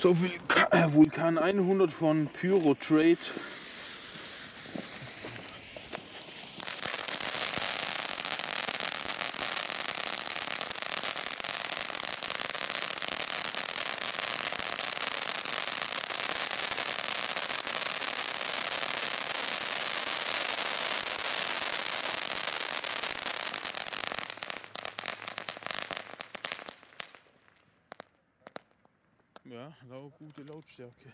So Vulkan, äh, Vulkan 100 von Pyro Trade. Ja, gute Lautstärke.